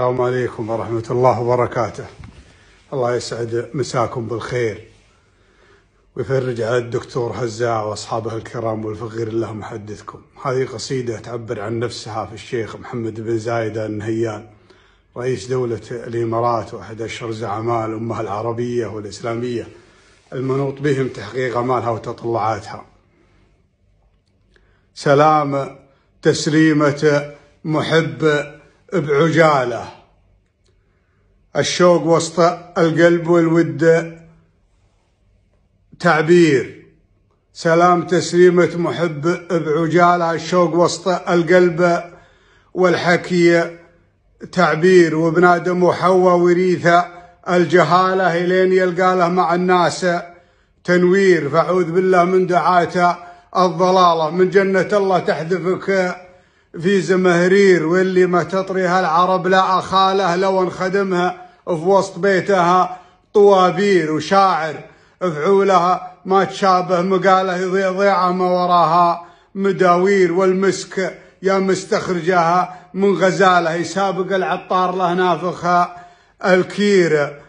السلام عليكم ورحمة الله وبركاته. الله يسعد مساكم بالخير. ويفرج على الدكتور هزاع وأصحابه الكرام والفقير الله محدثكم هذه قصيدة تعبر عن نفسها في الشيخ محمد بن زايد النهيان رئيس دولة الإمارات وأحد أشهر زعماء الأمة العربية والإسلامية المنوط بهم تحقيق أمالها وتطلعاتها. سلام تسليمة محب بعجالة. الشوق وسط القلب والود. تعبير. سلام تسليمة محب بعجالة. الشوق وسط القلب والحكي. تعبير. وابن آدم وحواء وريثة. الجهالة الين يلقى له مع الناس. تنوير. فأعوذ بالله من دعاته الضلالة. من جنة الله تحذفك. في زمهرير واللي ما تطريها العرب لا أخاله لو انخدمها في وسط بيتها. طوابير وشاعر فعولها ما تشابه مقالة يضيع ما وراها. مداوير والمسك يا مستخرجها من غزالة يسابق العطار له نافخها الكير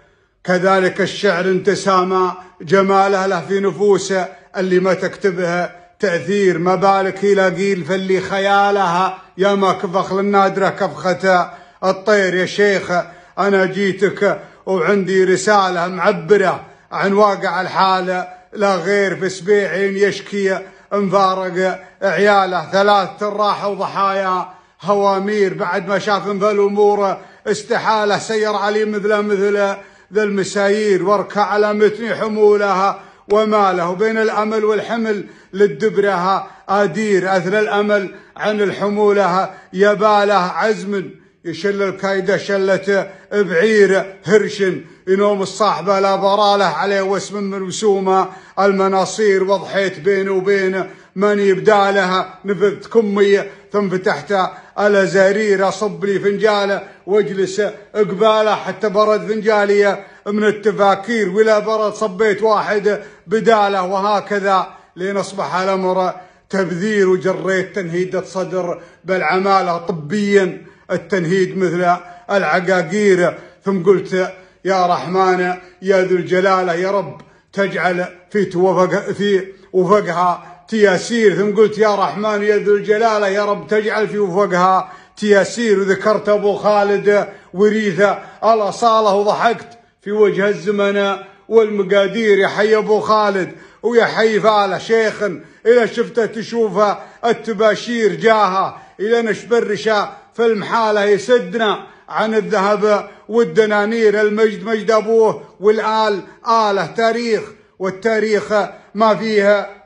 كذلك الشعر انتسامى جماله له في نفوسه اللي ما تكتبها. تأثير ما بالك قيل فاللي خيالها يا ما كفخ للنادرة كفخة. الطير يا شيخ أنا جيتك وعندي رسالة معبرة عن واقع الحالة لا غير في سبيعين يشكي مفارق عياله ثلاث راحوا ضحايا هوامير بعد ما شاف ذا الأمور استحالة سير علي مثل مثل. ذا المسايير واركع على متن حمولها وماله بين الأمل والحمل للدبرها. أدير أثر الأمل عن الحمولها. يباله عزم يشل الكايدة شلته بعير هرش. ينوم الصاحبة لا براله عليه واسم مرسومة. المناصير وضحيت بينه وبينه من يبدالها نفذت كمي ثم فتحت على زرير اصب لي فنجالة. واجلس قباله حتى برد فنجالية. من التفاكير. ولا برد صبيت واحد بداله وهكذا لين اصبح الامر تبذير وجريت تنهيدة صدر بالعمالة طبيا التنهيد مثل العقاقير. ثم قلت يا رحمن يا ذو الجلالة يا رب تجعل في توفق في وفقها تياسير ثم قلت يا رحمن يا ذو الجلالة يا رب تجعل في وفقها تياسير وذكرت أبو خالد وريثة الأصالة وضحكت في وجه الزمن والمقادير يا حي أبو خالد ويا حي فاله شيخ إلى شفته تشوفه التباشير جاها. إلى نشبرشة في المحالة يسدنا عن الذهب والدنانير. المجد مجد أبوه والآل آله تاريخ. والتاريخ ما فيها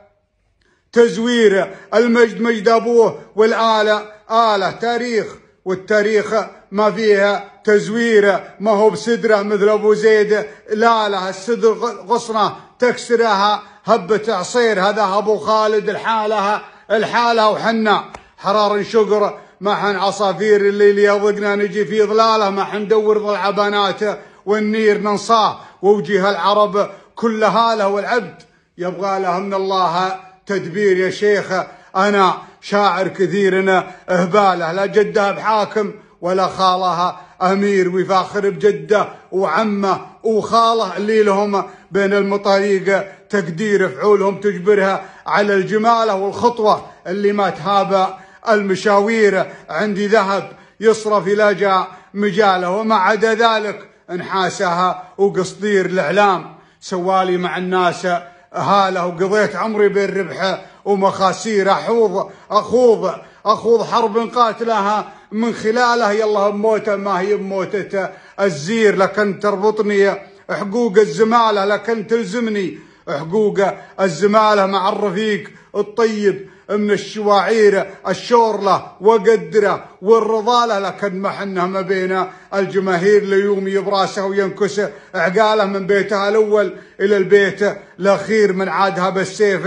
تزوير. المجد مجد أبوه والآلة آله تاريخ. والتاريخ ما فيها تزوير ما هو بسدره مثل أبو زيد. لا لا السدر غصنة تكسرها هبة عصير هذا أبو خالد الحالة الحالة وحنا. حرار شقر ما حن عصافير الليل يضقنا نجي في ظلاله ما حن ندور ضلع بناته والنير ننصاه. ووجه العرب كلها له والعبد يبغى له من الله تدبير يا شيخ. أنا شاعر كثير إهباله. لا جده بحاكم ولا خالها أمير ويفاخر بجدة وعمة وخالة اللي لهم بين المطاريق تقدير فعولهم تجبرها على الجمالة والخطوة اللي ما تهابى المشاوير عندي ذهب يصرف إلى جاء مجاله وما عدا ذلك انحاسها وقصدير الإعلام. سوالي مع الناس هالة وقضيت عمري بين ربحه ومخاسير أحوض أخوض أخوض حرب قاتلها. من خلاله يلا بموته ما هي بموتته. الزير لكن تربطني حقوق الزمالة لكن تلزمني. حقوق الزمالة مع الرفيق الطيب من الشواعير الشورلة وقدرة والرضالة لكن ما حنا ما بين الجماهير ليوم يبراسه وينكسه عقاله من بيتها الأول إلى البيت الأخير من عادها بالسيف.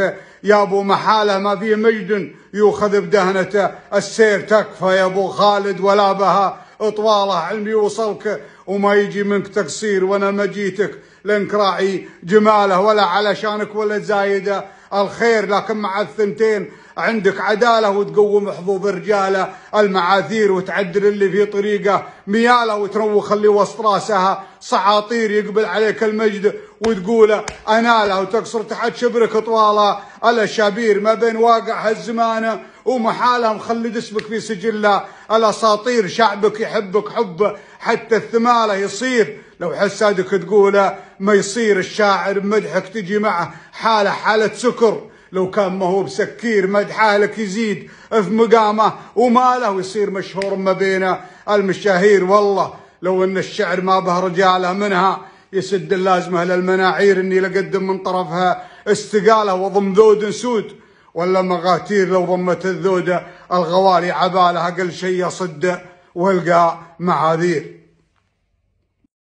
يا أبو محالة ما في مجد يوخذ بدهنته. السير تكفى يا أبو خالد ولا بها اطواله علم يوصلك. وما يجي منك تقصير وأنا ما جيتك لانك راعي جماله ولا علشانك ولا زايده. الخير لكن مع الثنتين عندك عدالة وتقوم حظوظ رجاله. المعاذير وتعدل اللي في طريقه. مياله وتروخ اللي وسط راسها. صعاطير يقبل عليك المجد. وتقوله اناله وتقصر تحت شبرك طواله الاشابير ما بين واقع هالزمانة ومحاله مخلد اسمك في سجلة الاساطير شعبك يحبك حبه حتى الثمالة يصير. لو حسادك تقوله ما يصير الشاعر بمدحك تجي معه حالة حالة سكر لو كان ما هو بسكير مدحه لك يزيد في مقامه وماله ويصير مشهور ما بين المشاهير والله لو إن الشعر ما به رجاله منها يسد اللازمة للمناعير إني لقدم من طرفها استقالة وضم ذود سود. ولا مغاتير لو ضمت الذودة الغوالي عبالها أقل شيء يصد والقى معاذير.